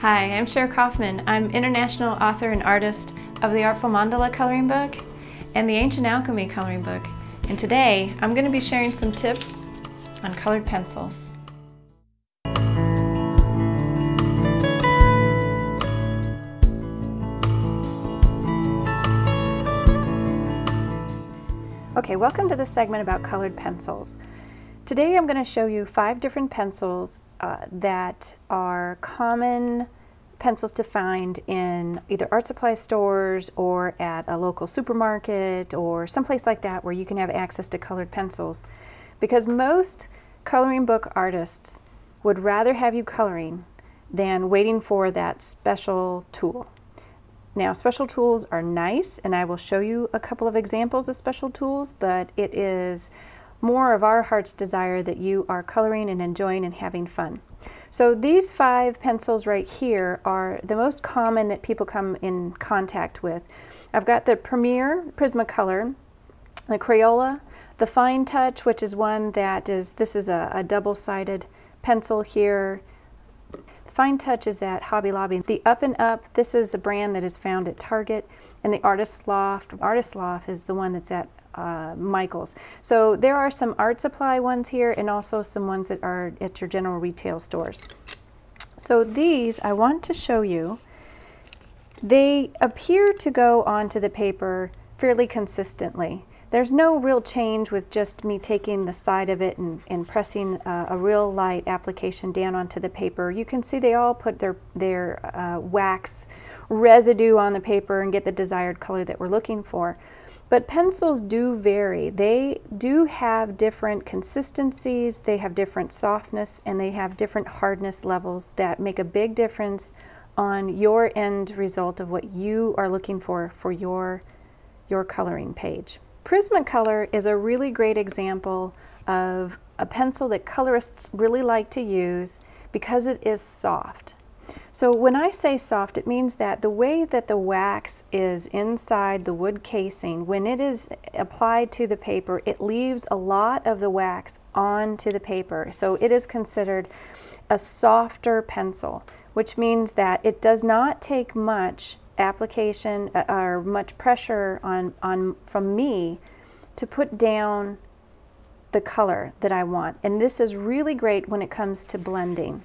Hi, I'm Cher Kaufmann. I'm international author and artist of the Artful Mandala coloring book and the Ancient Alchemy coloring book. And today I'm going to be sharing some tips on colored pencils. Okay, welcome to this segment about colored pencils. Today I'm going to show you five different pencils uh, that are common pencils to find in either art supply stores or at a local supermarket or someplace like that where you can have access to colored pencils. Because most coloring book artists would rather have you coloring than waiting for that special tool. Now special tools are nice and I will show you a couple of examples of special tools but it is more of our heart's desire that you are coloring and enjoying and having fun. So these five pencils right here are the most common that people come in contact with. I've got the Premier Prismacolor, the Crayola, the Fine Touch, which is one that is, this is a, a double-sided pencil here. The Fine Touch is at Hobby Lobby. The Up and Up, this is a brand that is found at Target. And the Artist Loft, Artist Loft is the one that's at uh, Michaels. So there are some art supply ones here and also some ones that are at your general retail stores. So these I want to show you. They appear to go onto the paper fairly consistently. There's no real change with just me taking the side of it and, and pressing uh, a real light application down onto the paper. You can see they all put their, their uh, wax residue on the paper and get the desired color that we're looking for. But pencils do vary. They do have different consistencies, they have different softness, and they have different hardness levels that make a big difference on your end result of what you are looking for for your, your coloring page. Prismacolor is a really great example of a pencil that colorists really like to use because it is soft. So when I say soft, it means that the way that the wax is inside the wood casing, when it is applied to the paper, it leaves a lot of the wax onto the paper. So it is considered a softer pencil, which means that it does not take much application uh, or much pressure on, on from me to put down the color that I want. And this is really great when it comes to blending.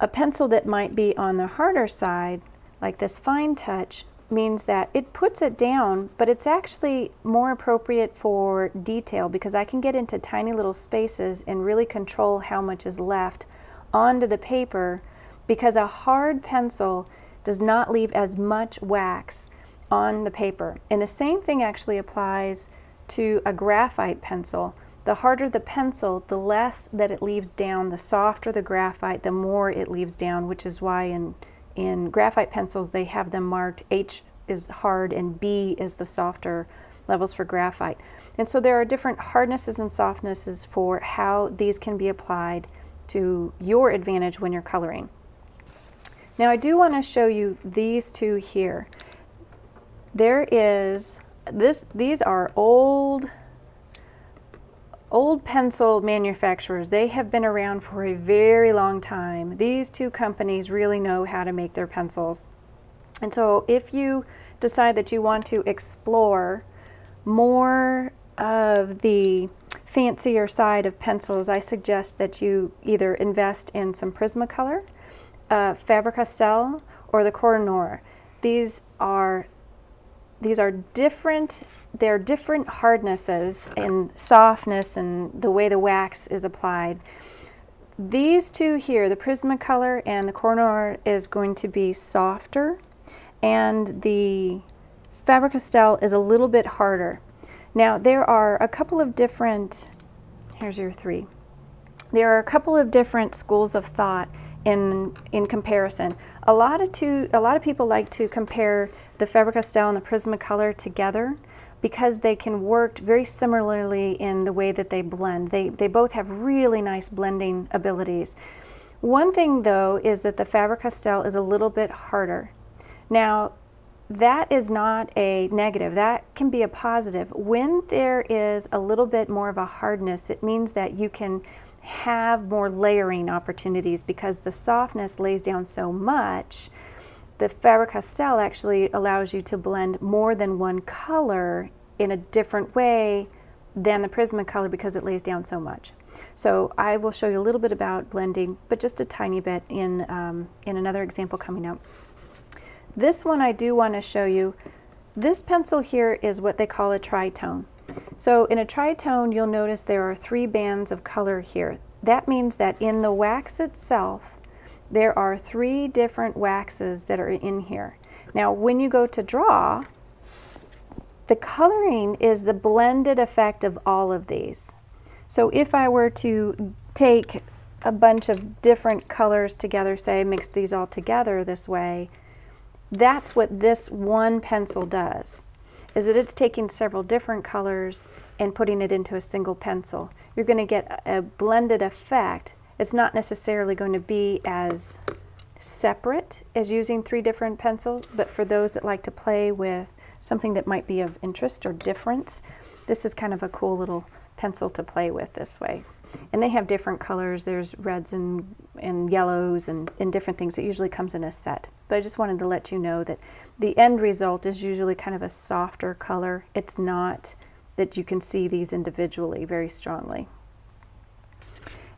A pencil that might be on the harder side, like this fine touch, means that it puts it down, but it's actually more appropriate for detail because I can get into tiny little spaces and really control how much is left onto the paper because a hard pencil does not leave as much wax on the paper. And the same thing actually applies to a graphite pencil. The harder the pencil, the less that it leaves down. The softer the graphite, the more it leaves down, which is why in, in graphite pencils they have them marked H is hard and B is the softer levels for graphite. And so there are different hardnesses and softnesses for how these can be applied to your advantage when you're coloring. Now I do want to show you these two here. There is, this, these are old Old pencil manufacturers, they have been around for a very long time. These two companies really know how to make their pencils. And so if you decide that you want to explore more of the fancier side of pencils, I suggest that you either invest in some Prismacolor, uh, Faber-Castell, or the Koh-i-Noor. These are these are different, they're different hardnesses and softness and the way the wax is applied. These two here, the Prismacolor and the Koh-i-Noor is going to be softer and the Faber-Castell is a little bit harder. Now there are a couple of different, here's your three. There are a couple of different schools of thought in in comparison. A lot of two, a lot of people like to compare the Faber-Castell and the Prismacolor together because they can work very similarly in the way that they blend. They they both have really nice blending abilities. One thing though is that the Faber-Castell is a little bit harder. Now that is not a negative, that can be a positive. When there is a little bit more of a hardness, it means that you can have more layering opportunities because the softness lays down so much. The Faber-Castell actually allows you to blend more than one color in a different way than the Prismacolor because it lays down so much. So I will show you a little bit about blending, but just a tiny bit in, um, in another example coming up. This one I do want to show you. This pencil here is what they call a tritone. So in a tritone, you'll notice there are three bands of color here. That means that in the wax itself, there are three different waxes that are in here. Now, when you go to draw, the coloring is the blended effect of all of these. So if I were to take a bunch of different colors together, say mix these all together this way, that's what this one pencil does, is that it's taking several different colors and putting it into a single pencil. You're going to get a blended effect. It's not necessarily going to be as separate as using three different pencils, but for those that like to play with something that might be of interest or difference, this is kind of a cool little pencil to play with this way. And they have different colors. There's reds and, and yellows and, and different things. It usually comes in a set. But I just wanted to let you know that the end result is usually kind of a softer color. It's not that you can see these individually very strongly.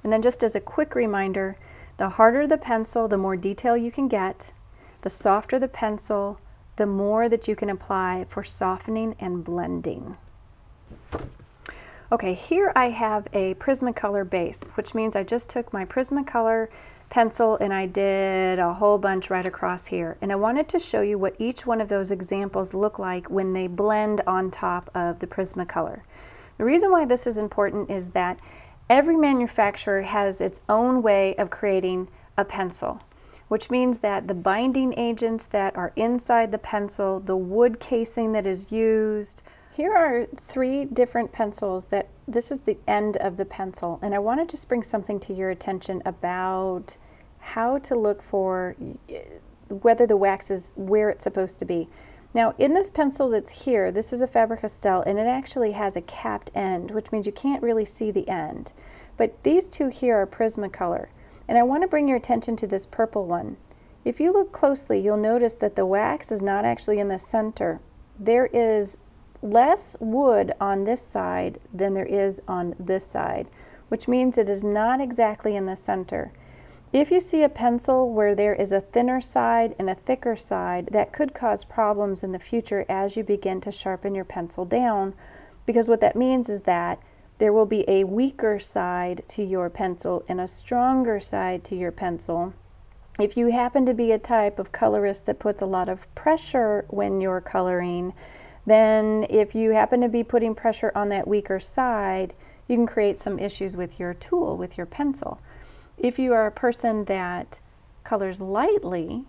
And then just as a quick reminder, the harder the pencil, the more detail you can get. The softer the pencil, the more that you can apply for softening and blending. Okay, here I have a Prismacolor base, which means I just took my Prismacolor pencil and I did a whole bunch right across here. And I wanted to show you what each one of those examples look like when they blend on top of the Prismacolor. The reason why this is important is that every manufacturer has its own way of creating a pencil which means that the binding agents that are inside the pencil, the wood casing that is used, here are three different pencils that this is the end of the pencil and I want to just bring something to your attention about how to look for whether the wax is where it's supposed to be. Now in this pencil that's here, this is a Faber-Castell and it actually has a capped end which means you can't really see the end. But these two here are Prismacolor. And I want to bring your attention to this purple one. If you look closely, you'll notice that the wax is not actually in the center. There is less wood on this side than there is on this side, which means it is not exactly in the center. If you see a pencil where there is a thinner side and a thicker side, that could cause problems in the future as you begin to sharpen your pencil down, because what that means is that there will be a weaker side to your pencil and a stronger side to your pencil. If you happen to be a type of colorist that puts a lot of pressure when you're coloring, then if you happen to be putting pressure on that weaker side, you can create some issues with your tool, with your pencil. If you are a person that colors lightly,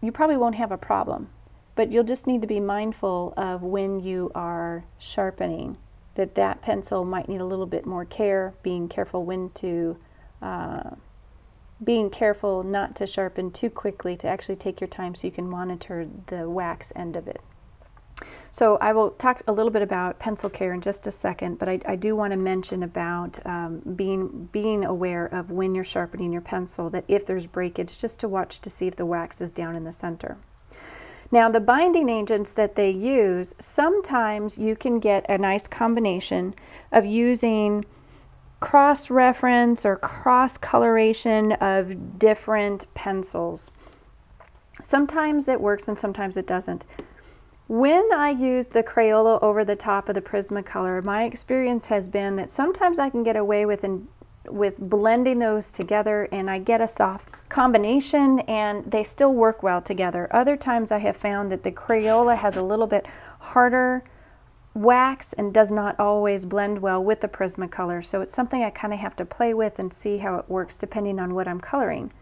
you probably won't have a problem, but you'll just need to be mindful of when you are sharpening that that pencil might need a little bit more care, being careful when to, uh, being careful not to sharpen too quickly to actually take your time so you can monitor the wax end of it. So I will talk a little bit about pencil care in just a second, but I, I do want to mention about um, being, being aware of when you're sharpening your pencil, that if there's breakage, just to watch to see if the wax is down in the center. Now the binding agents that they use, sometimes you can get a nice combination of using cross-reference or cross-coloration of different pencils. Sometimes it works and sometimes it doesn't. When I use the Crayola over the top of the Prismacolor, my experience has been that sometimes I can get away with with blending those together and I get a soft combination and they still work well together. Other times I have found that the Crayola has a little bit harder wax and does not always blend well with the Prismacolor. So it's something I kind of have to play with and see how it works depending on what I'm coloring.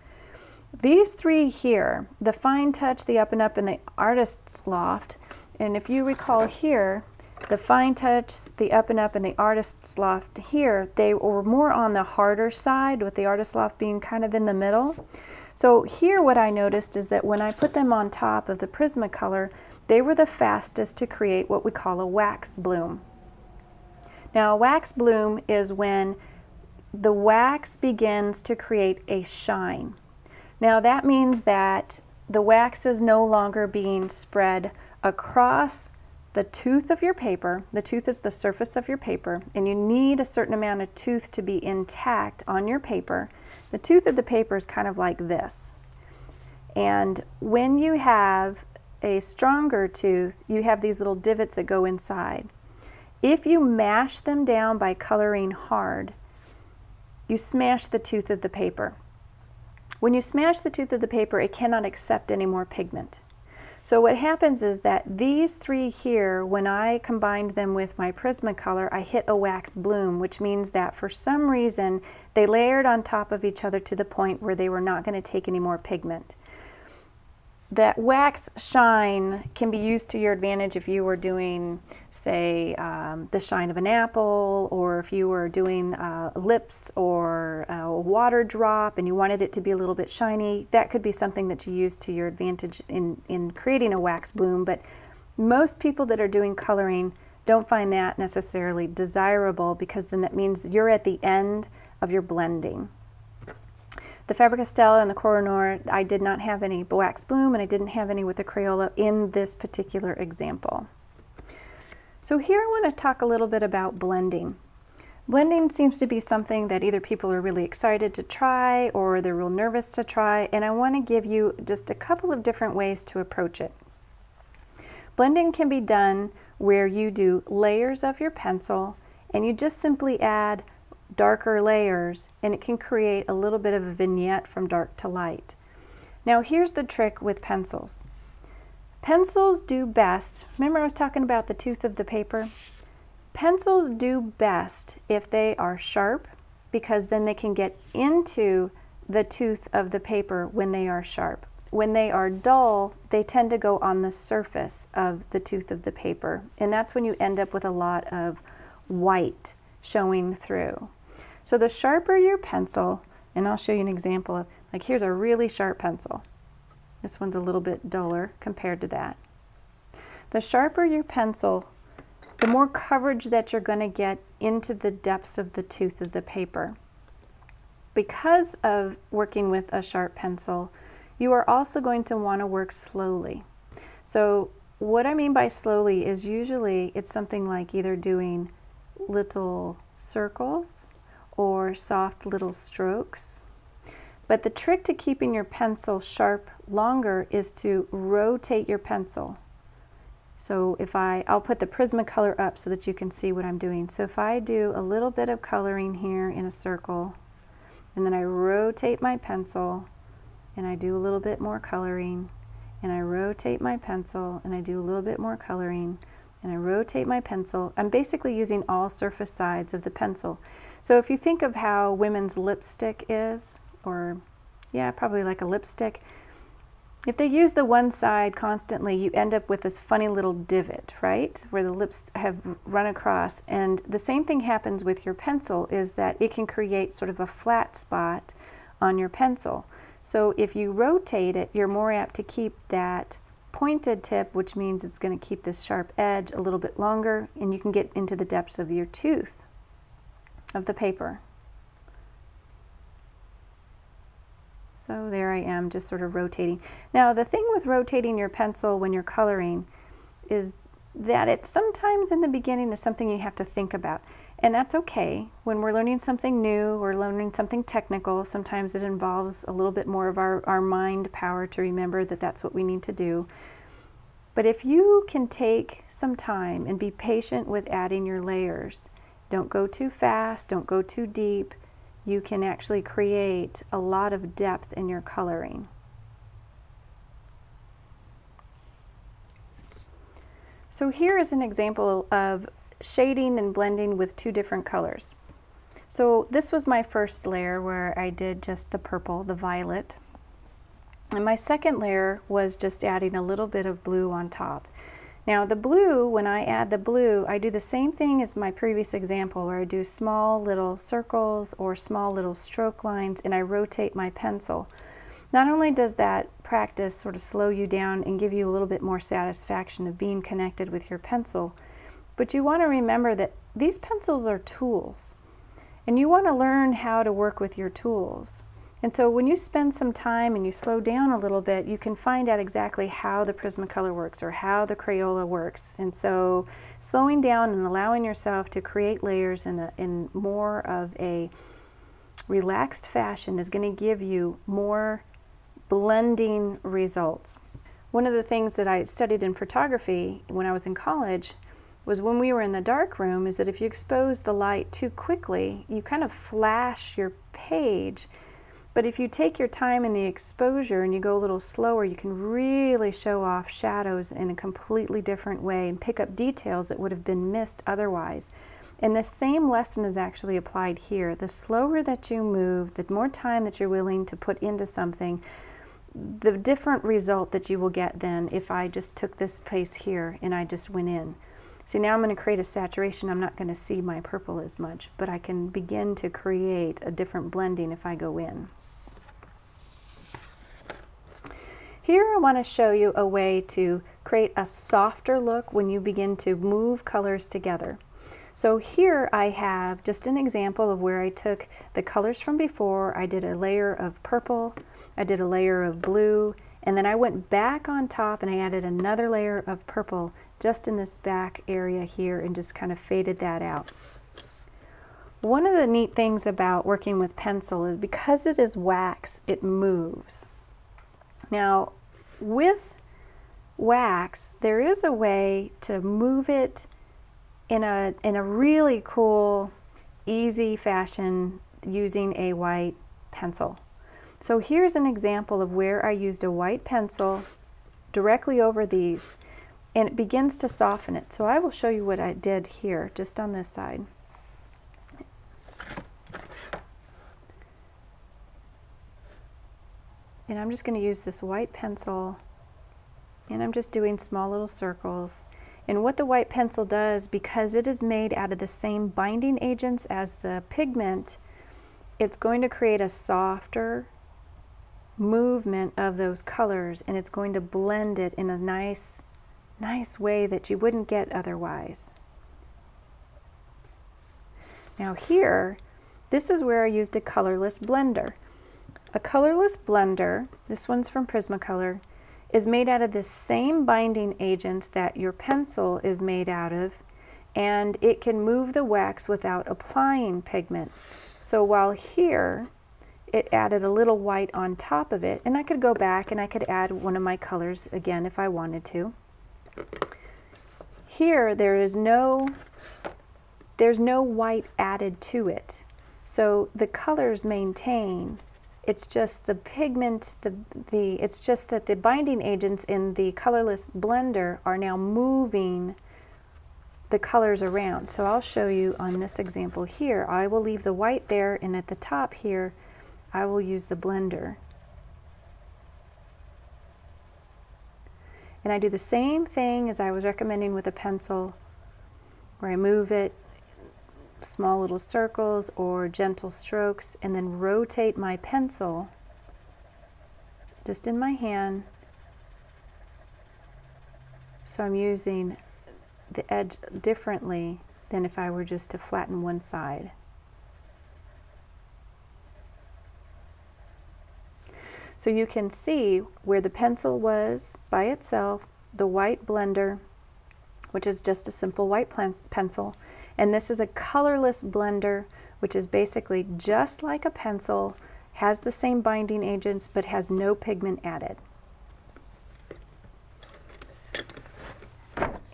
These three here, the Fine Touch, the Up and Up, and the Artist's Loft, and if you recall here, the Fine Touch, the Up and Up, and the Artist's Loft here, they were more on the harder side, with the Artist's Loft being kind of in the middle. So here what I noticed is that when I put them on top of the Prismacolor, they were the fastest to create what we call a wax bloom. Now a wax bloom is when the wax begins to create a shine. Now that means that the wax is no longer being spread across the tooth of your paper. The tooth is the surface of your paper, and you need a certain amount of tooth to be intact on your paper. The tooth of the paper is kind of like this. And when you have a stronger tooth, you have these little divots that go inside. If you mash them down by coloring hard, you smash the tooth of the paper. When you smash the tooth of the paper, it cannot accept any more pigment. So what happens is that these three here, when I combined them with my Prismacolor, I hit a wax bloom, which means that for some reason they layered on top of each other to the point where they were not going to take any more pigment that wax shine can be used to your advantage if you were doing, say, um, the shine of an apple, or if you were doing uh, lips or a water drop and you wanted it to be a little bit shiny. That could be something that you use to your advantage in, in creating a wax bloom. But most people that are doing coloring don't find that necessarily desirable because then that means that you're at the end of your blending. The Faber-Castell and the Koh-i-Noor, I did not have any wax bloom and I didn't have any with the Crayola in this particular example. So here I want to talk a little bit about blending. Blending seems to be something that either people are really excited to try or they're real nervous to try and I want to give you just a couple of different ways to approach it. Blending can be done where you do layers of your pencil and you just simply add darker layers and it can create a little bit of a vignette from dark to light. Now here's the trick with pencils. Pencils do best, remember I was talking about the tooth of the paper? Pencils do best if they are sharp because then they can get into the tooth of the paper when they are sharp. When they are dull, they tend to go on the surface of the tooth of the paper and that's when you end up with a lot of white showing through. So the sharper your pencil, and I'll show you an example of, like here's a really sharp pencil. This one's a little bit duller compared to that. The sharper your pencil, the more coverage that you're going to get into the depths of the tooth of the paper. Because of working with a sharp pencil, you are also going to want to work slowly. So what I mean by slowly is usually it's something like either doing little circles or soft little strokes. But the trick to keeping your pencil sharp longer is to rotate your pencil. So if I, I'll put the Prismacolor up so that you can see what I'm doing. So if I do a little bit of coloring here in a circle, and then I rotate my pencil, and I do a little bit more coloring, and I rotate my pencil, and I do a little bit more coloring, and I rotate my pencil. I'm basically using all surface sides of the pencil. So if you think of how women's lipstick is, or yeah, probably like a lipstick, if they use the one side constantly, you end up with this funny little divot, right? Where the lips have run across. And the same thing happens with your pencil is that it can create sort of a flat spot on your pencil. So if you rotate it, you're more apt to keep that pointed tip, which means it's going to keep this sharp edge a little bit longer, and you can get into the depths of your tooth of the paper. So there I am just sort of rotating. Now the thing with rotating your pencil when you're coloring is that it sometimes in the beginning is something you have to think about. And that's okay. When we're learning something new or learning something technical, sometimes it involves a little bit more of our, our mind power to remember that that's what we need to do. But if you can take some time and be patient with adding your layers, don't go too fast, don't go too deep. You can actually create a lot of depth in your coloring. So here is an example of shading and blending with two different colors. So this was my first layer where I did just the purple, the violet. And my second layer was just adding a little bit of blue on top. Now the blue, when I add the blue, I do the same thing as my previous example where I do small little circles or small little stroke lines and I rotate my pencil. Not only does that practice sort of slow you down and give you a little bit more satisfaction of being connected with your pencil, but you want to remember that these pencils are tools. And you want to learn how to work with your tools. And so when you spend some time and you slow down a little bit, you can find out exactly how the Prismacolor works or how the Crayola works. And so slowing down and allowing yourself to create layers in, a, in more of a relaxed fashion is going to give you more blending results. One of the things that I studied in photography when I was in college was when we were in the dark room is that if you expose the light too quickly, you kind of flash your page but if you take your time in the exposure and you go a little slower, you can really show off shadows in a completely different way and pick up details that would have been missed otherwise. And the same lesson is actually applied here. The slower that you move, the more time that you're willing to put into something, the different result that you will get then if I just took this place here and I just went in. See, now I'm going to create a saturation. I'm not going to see my purple as much, but I can begin to create a different blending if I go in. Here I want to show you a way to create a softer look when you begin to move colors together. So here I have just an example of where I took the colors from before. I did a layer of purple, I did a layer of blue, and then I went back on top and I added another layer of purple just in this back area here and just kind of faded that out. One of the neat things about working with pencil is because it is wax, it moves. Now, with wax, there is a way to move it in a, in a really cool, easy fashion using a white pencil. So here's an example of where I used a white pencil directly over these and it begins to soften it. So I will show you what I did here just on this side. And I'm just going to use this white pencil and I'm just doing small little circles. And what the white pencil does, because it is made out of the same binding agents as the pigment, it's going to create a softer movement of those colors and it's going to blend it in a nice, nice way that you wouldn't get otherwise. Now here, this is where I used a colorless blender. A colorless blender, this one's from Prismacolor, is made out of the same binding agent that your pencil is made out of and it can move the wax without applying pigment. So while here it added a little white on top of it and I could go back and I could add one of my colors again if I wanted to. Here there is no there's no white added to it. So the colors maintain it's just the pigment, the, the, it's just that the binding agents in the colorless blender are now moving the colors around. So I'll show you on this example here. I will leave the white there and at the top here I will use the blender. And I do the same thing as I was recommending with a pencil where I move it small little circles or gentle strokes and then rotate my pencil just in my hand so I'm using the edge differently than if I were just to flatten one side. So you can see where the pencil was by itself, the white blender, which is just a simple white pencil, and this is a colorless blender, which is basically just like a pencil, has the same binding agents, but has no pigment added.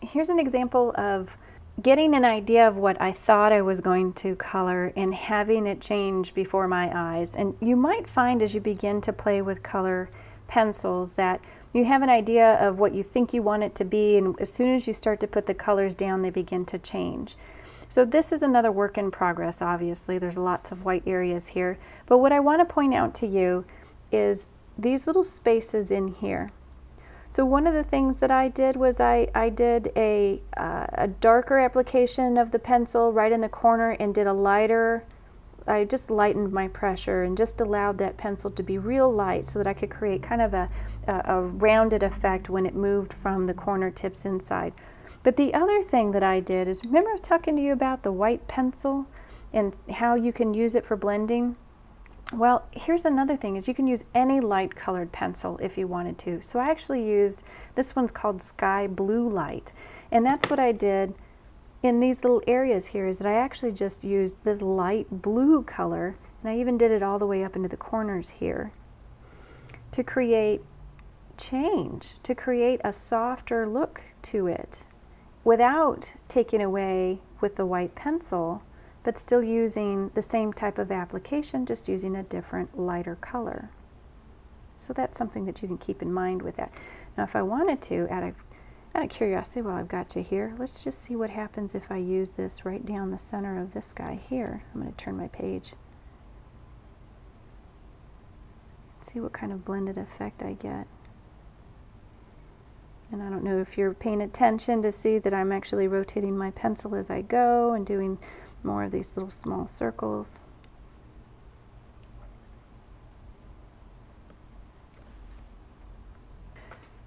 Here's an example of getting an idea of what I thought I was going to color and having it change before my eyes. And you might find as you begin to play with color pencils that you have an idea of what you think you want it to be and as soon as you start to put the colors down they begin to change. So this is another work in progress, obviously. There's lots of white areas here. But what I want to point out to you is these little spaces in here. So one of the things that I did was I, I did a, uh, a darker application of the pencil right in the corner and did a lighter, I just lightened my pressure and just allowed that pencil to be real light so that I could create kind of a, a, a rounded effect when it moved from the corner tips inside. But the other thing that I did is, remember I was talking to you about the white pencil? and how you can use it for blending. Well, here's another thing is you can use any light colored pencil if you wanted to. So I actually used, this one's called Sky Blue Light. And that's what I did in these little areas here is that I actually just used this light blue color and I even did it all the way up into the corners here to create change, to create a softer look to it without taking away with the white pencil but still using the same type of application, just using a different lighter color. So that's something that you can keep in mind with that. Now if I wanted to, out of, out of curiosity, while I've got you here, let's just see what happens if I use this right down the center of this guy here. I'm going to turn my page. See what kind of blended effect I get. And I don't know if you're paying attention to see that I'm actually rotating my pencil as I go and doing more of these little small circles.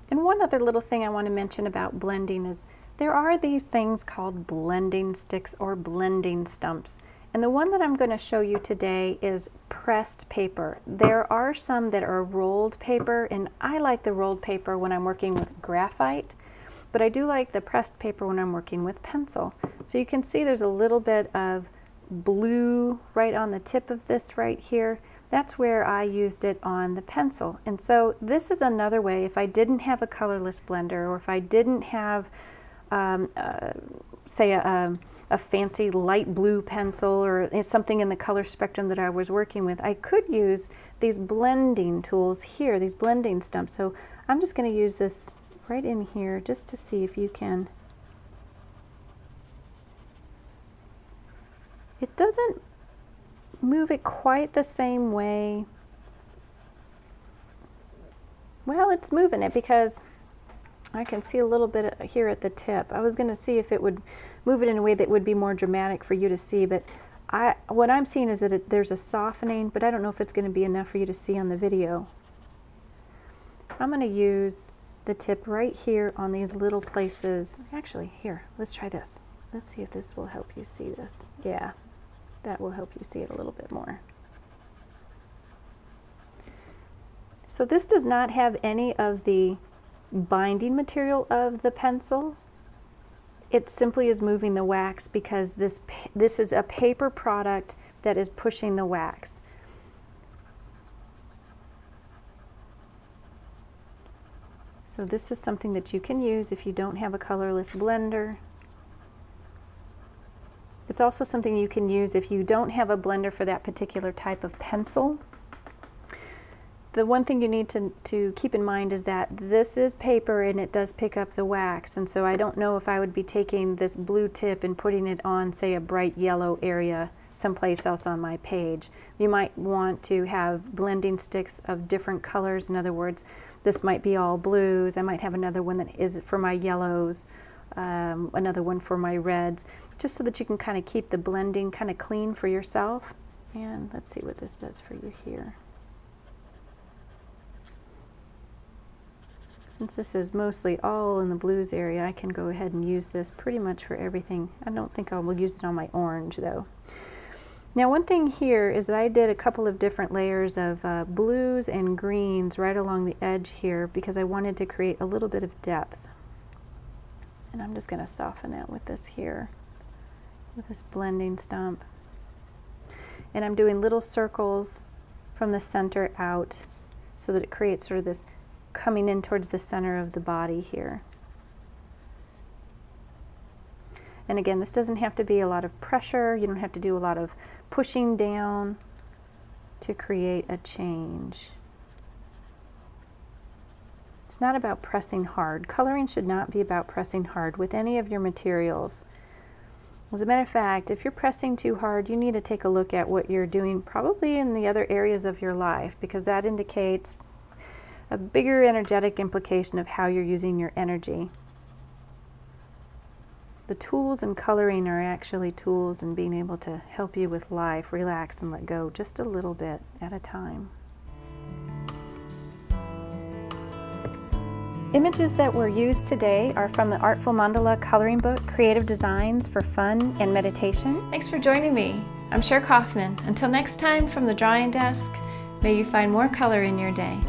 And one other little thing I want to mention about blending is there are these things called blending sticks or blending stumps. And the one that I'm going to show you today is pressed paper. There are some that are rolled paper, and I like the rolled paper when I'm working with graphite, but I do like the pressed paper when I'm working with pencil. So you can see there's a little bit of blue right on the tip of this right here. That's where I used it on the pencil. And so this is another way, if I didn't have a colorless blender or if I didn't have, um, uh, say, a, a, fancy light blue pencil or something in the color spectrum that I was working with, I could use these blending tools here, these blending stumps. So I'm just going to use this right in here just to see if you can It doesn't move it quite the same way. Well, it's moving it because I can see a little bit here at the tip. I was going to see if it would move it in a way that would be more dramatic for you to see, but I, what I'm seeing is that it, there's a softening, but I don't know if it's going to be enough for you to see on the video. I'm going to use the tip right here on these little places. Actually, here, let's try this. Let's see if this will help you see this. Yeah, that will help you see it a little bit more. So this does not have any of the binding material of the pencil. It simply is moving the wax because this, this is a paper product that is pushing the wax. So this is something that you can use if you don't have a colorless blender it's also something you can use if you don't have a blender for that particular type of pencil. The one thing you need to, to keep in mind is that this is paper and it does pick up the wax and so I don't know if I would be taking this blue tip and putting it on say a bright yellow area someplace else on my page. You might want to have blending sticks of different colors. In other words, this might be all blues. I might have another one that is for my yellows, um, another one for my reds just so that you can kind of keep the blending kind of clean for yourself. And let's see what this does for you here. Since this is mostly all in the blues area, I can go ahead and use this pretty much for everything. I don't think I will use it on my orange though. Now one thing here is that I did a couple of different layers of uh, blues and greens right along the edge here because I wanted to create a little bit of depth. And I'm just going to soften that with this here with this blending stump. And I'm doing little circles from the center out so that it creates sort of this coming in towards the center of the body here. And again, this doesn't have to be a lot of pressure. You don't have to do a lot of pushing down to create a change. It's not about pressing hard. Coloring should not be about pressing hard with any of your materials. As a matter of fact, if you're pressing too hard, you need to take a look at what you're doing probably in the other areas of your life because that indicates a bigger energetic implication of how you're using your energy. The tools and coloring are actually tools and being able to help you with life, relax and let go just a little bit at a time. Images that were used today are from the Artful Mandala coloring book, Creative Designs for Fun and Meditation. Thanks for joining me. I'm Cher Kaufmann. Until next time from the drawing desk, may you find more color in your day.